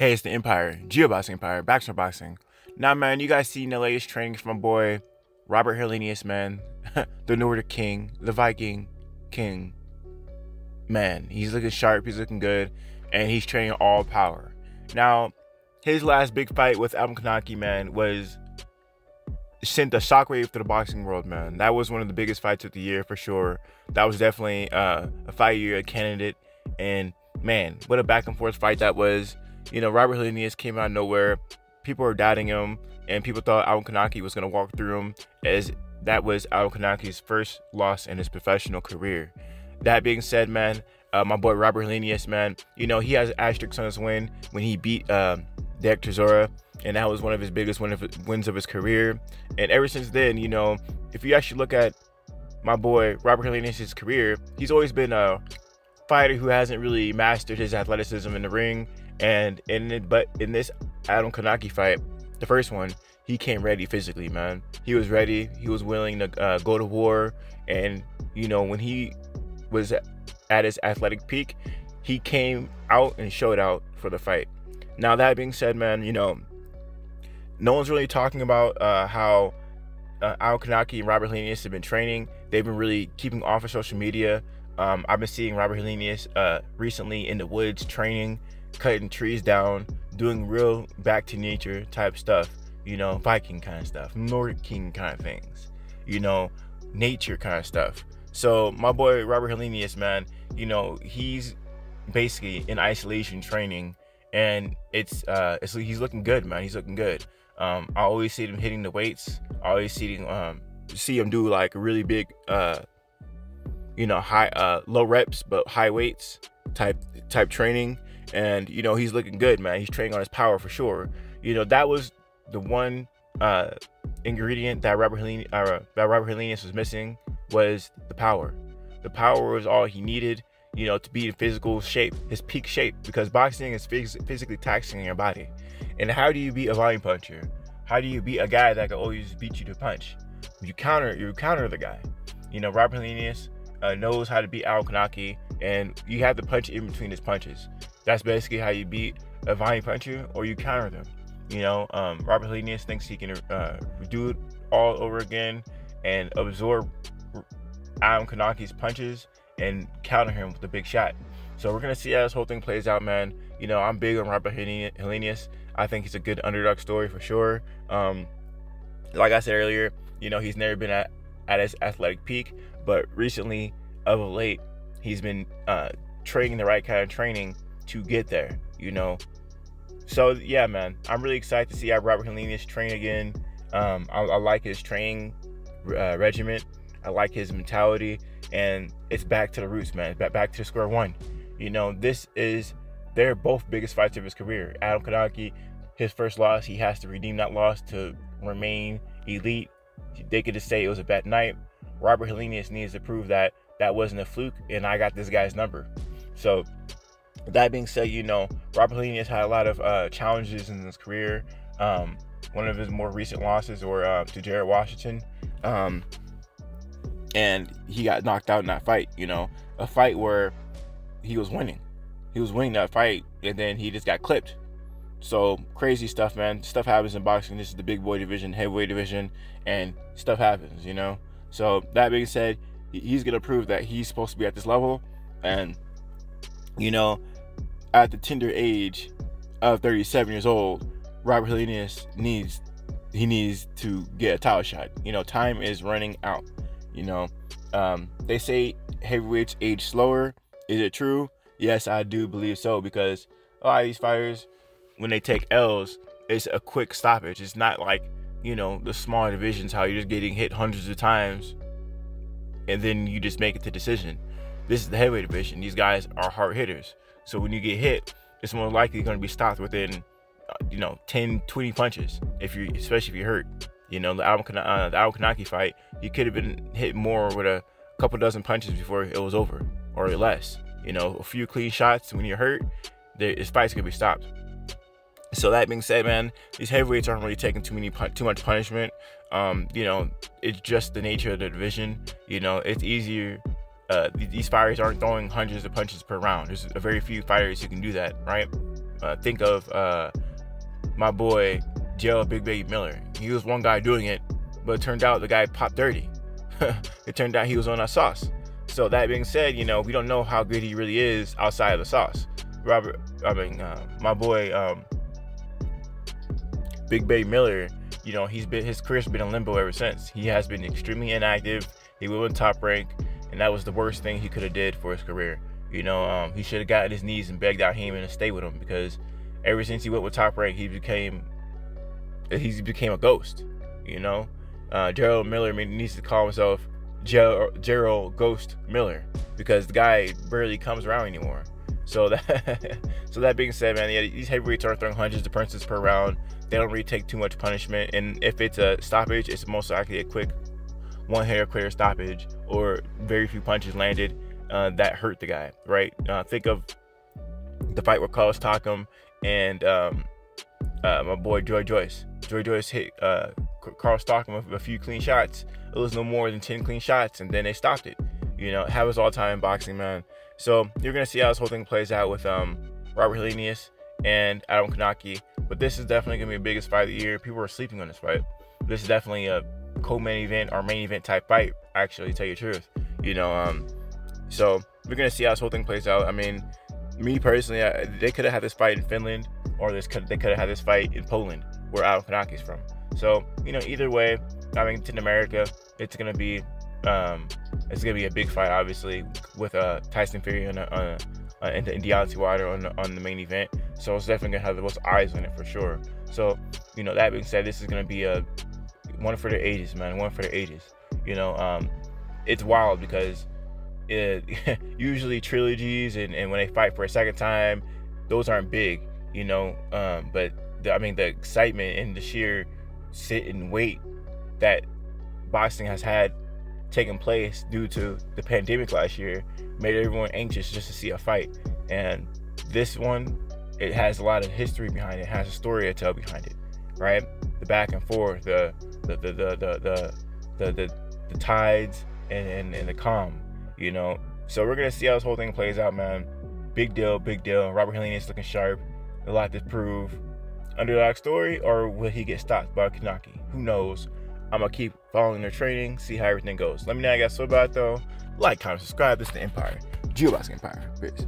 Hey, it's the Empire, GeoBoxing Empire, Baxter Boxing. Now, man, you guys seen the latest training from my boy, Robert Helenius, man. the Nordic King, the Viking King. Man, he's looking sharp, he's looking good, and he's training all power. Now, his last big fight with Adam Kownacki, man, was sent a shockwave through the boxing world, man. That was one of the biggest fights of the year for sure. That was definitely uh, a fight year candidate, and man, what a back and forth fight that was. You know, Robert Helenius came out of nowhere. People were doubting him, and people thought Adam Kownacki was going to walk through him, as that was Adam Kownacki's first loss in his professional career. That being said, man, uh, my boy Robert Helenius, man, you know, he has asterisks on his win when he beat uh, Dereck Chisora, and that was one of his biggest win of, wins of his career. And ever since then, you know, if you actually look at my boy Robert Helenius' career, he's always been a fighter who hasn't really mastered his athleticism in the ring. And in it, but in this Adam Kownacki fight, the first one, he came ready physically, man. He was ready. He was willing to uh, go to war. And you know, when he was at his athletic peak, he came out and showed out for the fight. Now that being said, man, you know, no one's really talking about uh, how uh, Al Kownacki and Robert Helenius have been training. They've been really keeping off of social media. Um, I've been seeing Robert Helenius uh, recently in the woods training, cutting trees down, doing real back to nature type stuff. You know, Viking kind of stuff, Nordic kind of things. You know, nature kind of stuff. So my boy Robert Helenius, man, you know, he's basically in isolation training, and it's uh, it's he's looking good, man. He's looking good. Um, I always see him hitting the weights. I always see him um, see him do like really big, uh, you know, high uh, low reps but high weights type type training, and you know he's looking good, man. He's training on his power for sure. You know that was the one uh, ingredient that Robert Helenius, uh, that Robert Helenius was missing was the power. The power was all he needed, you know, to be in physical shape, his peak shape, because boxing is phys- physically taxing your body. And how do you beat a volume puncher? How do you beat a guy that can always beat you to punch? You counter, you counter the guy. You know, Robert Helenius uh, knows how to beat Al Kownacki, and you have to punch in between his punches. That's basically how you beat a volume puncher, or you counter them. You know, um, Robert Helenius thinks he can uh, do it all over again and absorb Adam Kownacki's punches and counter him with a big shot. So we're gonna see how this whole thing plays out, man. You know, I'm big on Robert Helenius. I think he's a good underdog story for sure. Um, like I said earlier, you know, he's never been at, at his athletic peak, but recently, of late, he's been uh, training the right kind of training to get there. You know, so yeah, man, I'm really excited to see how Robert Helenius train again. Um, I, I, like his training uh, regiment. I like his mentality, and it's back to the roots, man. Back back to square one. You know, this is they're both biggest fights of his career. Adam Kownacki, his first loss, he has to redeem that loss to remain elite. They could just say it was a bad night. Robert Helenius needs to prove that that wasn't a fluke, and I got this guy's number. So, that being said, you know, Robert Helenius had a lot of uh, challenges in his career. Um, one of his more recent losses were uh, to Gerald Washington. Um, and he got knocked out in that fight. You know, a fight where he was winning, he was winning that fight, and then he just got clipped. So crazy stuff, man. Stuff happens in boxing. This is the big boy division, heavyweight division, and stuff happens. You know. So that being said, he's gonna prove that he's supposed to be at this level, and you know, at the tender age of 37 years old, Robert Helenius needs he needs to get a title shot. You know, time is running out. You know, um, they say heavyweights age slower. Is it true? Yes, I do believe so because a lot of these fighters, when they take L's, it's a quick stoppage. It's not like you know the smaller divisions how you're just getting hit hundreds of times, and then you just make it to decision. This is the heavyweight division. These guys are hard hitters. So when you get hit, it's more likely going to be stopped within, uh, you know, 10, 20 punches. If you, especially if you're hurt. You know, the Al, uh, the Al Kownacki fight, you could have been hit more with a couple dozen punches before it was over, or less. You know, a few clean shots when you're hurt, this fight's gonna be stopped. So that being said, man, these heavyweights aren't really taking too many too much punishment. Um, you know, it's just the nature of the division. You know, it's easier. Uh, these fighters aren't throwing hundreds of punches per round. There's a very few fighters who can do that, right? Uh, think of uh, my boy Joe Big Baby Miller. He was one guy doing it, but it turned out the guy popped dirty. it turned out he was on a sauce. So that being said, you know we don't know how good he really is outside of the sauce. Robert, I mean uh, my boy um, Big Baby Miller. You know he's been his career's been in limbo ever since. He has been extremely inactive. He went top rank, and that was the worst thing he could have did for his career. You know, um, he should have gotten his knees and begged out Heyman to stay with him because ever since he went with Top Rank, he became he became a ghost. You know, uh, Gerald Miller needs to call himself Ger- Gerald Ghost Miller because the guy barely comes around anymore. So that so that being said, man, yeah, these heavyweights are throwing hundreds of punches per round. They don't really take too much punishment, and if it's a stoppage, it's most likely a quick one hitter clear stoppage or very few punches landed uh, that hurt the guy, right? Uh, think of the fight with Carlos Takam and um, uh, my boy Joe Joyce. Joe Joyce hit uh, Carlos Takam with a few clean shots. It was no more than 10 clean shots, and then they stopped it. You know, have his all time boxing, man. So you're going to see how this whole thing plays out with um, Robert Helenius and Adam Kownacki. But this is definitely going to be the biggest fight of the year. People are sleeping on this fight. This is definitely a co-main event or main event type fight, actually, tell you the truth. You know, um, so we're gonna see how this whole thing plays out. I mean, me personally, I, they could have had this fight in Finland, or this could, they could have had this fight in Poland, where Kownacki is from. So you know, either way, I mean, in America, it's gonna be um, it's gonna be a big fight, obviously, with uh, Tyson Fury on, on uh, and, and Deontay Wilder on the, on the main event. So it's definitely gonna have the most eyes on it for sure. So you know, that being said, this is gonna be a one for the ages, man. One for the ages. You know, um, it's wild because it, usually trilogies and, and when they fight for a second time, those aren't big, you know. Um, but the, I mean, the excitement and the sheer sit and wait that boxing has had taken place due to the pandemic last year made everyone anxious just to see a fight. And this one, it has a lot of history behind it, it has a story to tell behind it, right? The back and forth, the the the the the the, the, the, tides and, and, and the calm you know. So we're gonna see how this whole thing plays out, man. Big deal, big deal. Robert Helenius is looking sharp. A lot to prove. Underdog story, or will he get stopped by Kownacki? Who knows? I'm gonna keep following their training, see how everything goes. Let me know how you guys feel about it though. Like, comment, subscribe. This is the Empire. Geobox Empire. Peace.